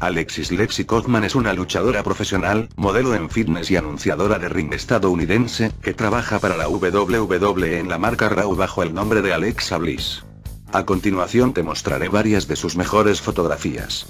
Alexis Lexi Kaufman es una luchadora profesional, modelo en fitness y anunciadora de ring estadounidense, que trabaja para la WWE en la marca Raw bajo el nombre de Alexa Bliss. A continuación te mostraré varias de sus mejores fotografías.